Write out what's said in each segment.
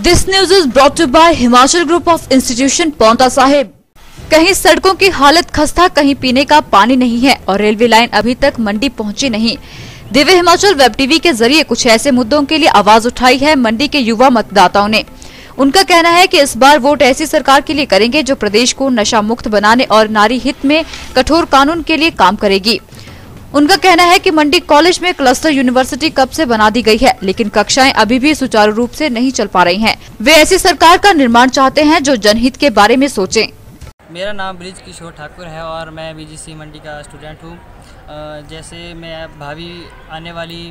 This news is brought to by Himachal group of institution Paonta Sahib कहीं सड़कों की हालत खस्ता, कहीं पीने का पानी नहीं है और रेलवे लाइन अभी तक मंडी पहुँची नहीं। दिव्य हिमाचल वेब टीवी के ज़रिए कुछ ऐसे मुद्दों के लिए आवाज़ उठाई है मंडी के युवा मतदाताओं ने। उनका कहना है कि इस बार वोट ऐसी सरकार के लिए करेंगे जो प्रदेश को नशा मुक्त बनाने और नारी हित में कठोर कानून के लिए काम करेगी। उनका कहना है कि मंडी कॉलेज में क्लस्टर यूनिवर्सिटी कब से बना दी गई है, लेकिन कक्षाएँ अभी भी सुचारू रूप से नहीं चल पा रही हैं। वे ऐसी सरकार का निर्माण चाहते हैं जो जनहित के बारे में सोचें। मेरा नाम ब्रिज किशोर ठाकुर है और मैं बीजीसी मंडी का स्टूडेंट हूँ जैसे मैं भावी आने वाली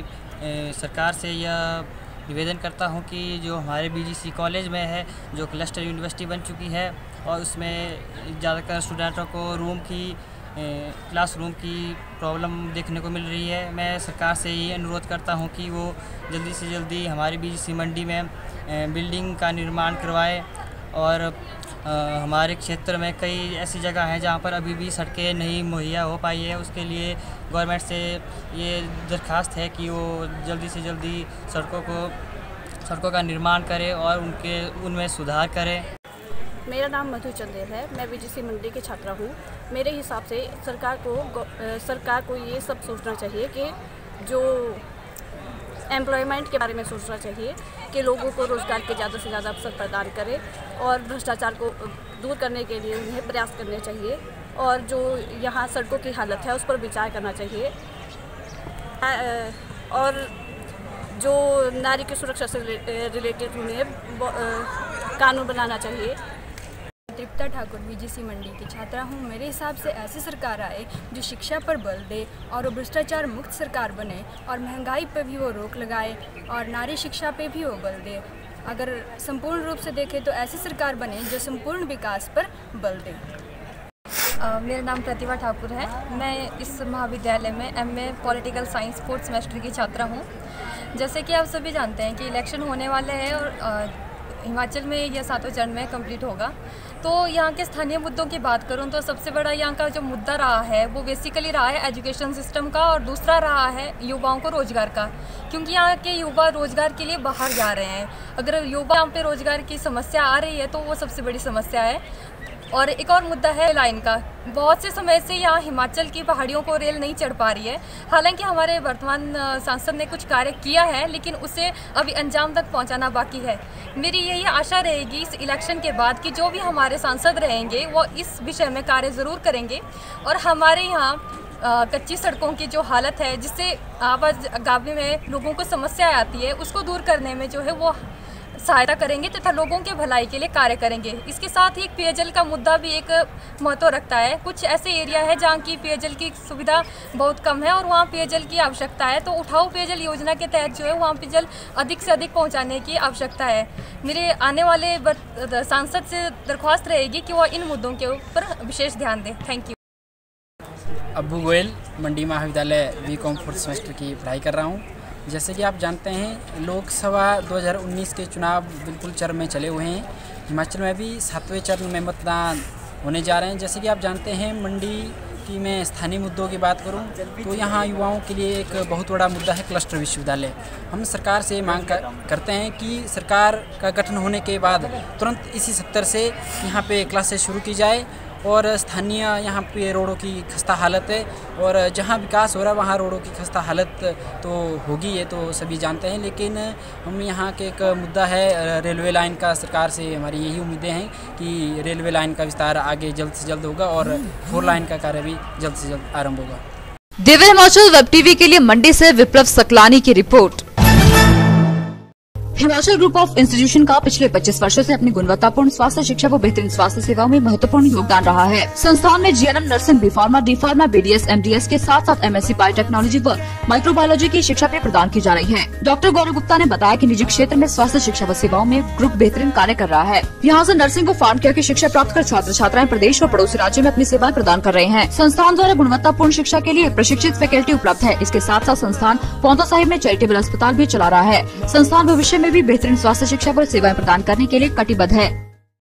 सरकार से यह निवेदन करता हूँ कि जो हमारे बीजीसी कॉलेज में है, जो क्लस्टर यूनिवर्सिटी बन चुकी है और उसमें ज़्यादातर स्टूडेंटों को रूम की क्लासरूम की प्रॉब्लम देखने को मिल रही है। मैं सरकार से ये अनुरोध करता हूँ कि वो जल्दी से जल्दी हमारी बीजीसी मंडी में बिल्डिंग का निर्माण करवाए और हमारे क्षेत्र में कई ऐसी जगह हैं जहाँ पर अभी भी सड़कें नहीं मुहैया हो पाई है। उसके लिए गवर्नमेंट से ये दरख्वास्त है कि वो जल्दी से जल्दी सड़कों को, सड़कों का निर्माण करें और उनके, उनमें सुधार करें। मेरा नाम मधु चंदेल है, मैं बीजीसी मंडी की छात्रा हूँ। मेरे हिसाब से सरकार को सरकार को ये सब सोचना चाहिए कि जो एम्प्लॉयमेंट के बारे में सोचना चाहिए कि लोगों को रोज़गार के ज़्यादा से ज़्यादा अवसर प्रदान करें और भ्रष्टाचार को दूर करने के लिए उन्हें प्रयास करने चाहिए और जो यहाँ सड़कों की हालत है उस पर विचार करना चाहिए। और जो नारी की सुरक्षा से रिलेटेड उन्हें कानून बनाना चाहिए। तृप्ता ठाकुर बीजीसी मंडी की छात्रा हूँ। मेरे हिसाब से ऐसी सरकार आए जो शिक्षा पर बल दे और वो भ्रष्टाचार मुक्त सरकार बने और महँगाई पर भी वो रोक लगाए और नारी शिक्षा पे भी वो बल दे। अगर संपूर्ण रूप से देखें तो ऐसी सरकार बने जो संपूर्ण विकास पर बल दे। Uh, मेरा नाम प्रतिभा ठाकुर है। मैं इस महाविद्यालय में MA political science fourth semester की छात्रा हूँ। जैसे कि आप सभी जानते हैं कि इलेक्शन होने वाले हैं और हिमाचल में यह सातों चरण में कंप्लीट होगा। तो यहाँ के स्थानीय मुद्दों की बात करूँ तो सबसे बड़ा यहाँ का जो मुद्दा रहा है, वो बेसिकली रहा है एजुकेशन सिस्टम का और दूसरा रहा है युवाओं को रोज़गार का। क्योंकि यहाँ के युवा रोज़गार के लिए बाहर जा रहे हैं। अगर युवा यहाँ पे रोज़गार की समस्या आ रही है तो वो सबसे बड़ी समस्या है। और एक और मुद्दा है लाइन का। बहुत से समय से यहाँ हिमाचल की पहाड़ियों को रेल नहीं चढ़ पा रही है। हालाँकि हमारे वर्तमान सांसद ने कुछ कार्य किया है, लेकिन उसे अभी अंजाम तक पहुँचाना बाकी है। मेरी यही आशा रहेगी इस इलेक्शन के बाद कि जो भी हमारे सांसद रहेंगे, वो इस विषय में कार्य ज़रूर करेंगे। और हमारे यहाँ कच्ची सड़कों की जो हालत है, जिससे आवाजावी में लोगों को समस्या आती है, उसको दूर करने में जो है वो सहायता करेंगे, तथा लोगों के भलाई के लिए कार्य करेंगे। इसके साथ ही पेयजल का मुद्दा भी एक महत्व रखता है। कुछ ऐसे एरिया है जहाँ की पेयजल की सुविधा बहुत कम है और वहाँ पेयजल की आवश्यकता है। तो उठाओ पेयजल योजना के तहत जो है, वहाँ पेयजल अधिक से अधिक पहुँचाने की आवश्यकता है। मेरे आने वाले सांसद से दरख्वास्त रहेगी कि वह इन मुद्दों के ऊपर विशेष ध्यान दें। थैंक यू अबू गोयल, मंडी महाविद्यालय बी कॉम फोर्थ सेमेस्टर की पढ़ाई कर रहा हूँ। जैसे कि आप जानते हैं लोकसभा 2019 के चुनाव बिल्कुल चरण में चले हुए हैं। हिमाचल में भी सातवें चरण में मतदान होने जा रहे हैं। जैसे कि आप जानते हैं मंडी की मैं स्थानीय मुद्दों की बात करूँ तो यहाँ युवाओं के लिए एक बहुत बड़ा मुद्दा है क्लस्टर विश्वविद्यालय। हम सरकार से मांग कर, करते हैं कि सरकार का गठन होने के बाद तुरंत इसी सत्तर से यहाँ पे क्लासेस शुरू की जाए। और स्थानीय यहाँ पे रोडों की खस्ता हालत है और जहाँ विकास हो रहा है, वहाँ रोडों की खस्ता हालत तो होगी, ये तो सभी जानते हैं। लेकिन हम यहाँ के एक मुद्दा है, रेलवे लाइन का सरकार से हमारी यही उम्मीदें हैं कि रेलवे लाइन का विस्तार आगे जल्द से जल्द होगा और फोर लाइन का कार्य भी जल्द से जल्द आरंभ होगा। दिव्य हिमाचल वेब टीवी के लिए मंडी से विप्लव सकलानी की report. Himachal group of institution का पिछले 25 वर्षों से अपनी गुणवत्तापूर्ण स्वास्थ्य शिक्षा व बेहतरीन स्वास्थ्य सेवाओं में महत्वपूर्ण योगदान रहा है। संस्थान में GNM nursing B pharma D pharma BDS MDS के साथ साथ एमएससी बायोटेक्नोलॉजी व माइक्रोबायोलॉजी की शिक्षा भी प्रदान की जा रही है। डॉक्टर गौरव गुप्ता ने बताया की निजी क्षेत्र में स्वास्थ्य शिक्षा व सेवाओं में ग्रुप बेहतरीन कार्य कर रहा है। यहाँ ऐसी नर्सिंग व फार्म केयर की शिक्षा प्राप्त कर छात्र छात्राएँ प्रदेश व पड़ोसी राज्य में अपनी सेवाएँ प्रदान कर रहे हैं। संस्थान द्वारा गुणवत्तापूर्ण शिक्षा के लिए प्रशिक्षित फैकल्टी उपलब्ध है। इसके साथ साथ संस्थान पौंता साहिब में चैरिटेबल अस्पताल भी चला रहा है। संस्थान भविष्य में भी बेहतरीन स्वास्थ्य शिक्षा पर सेवाएँ प्रदान करने के लिए कटिबद्ध है।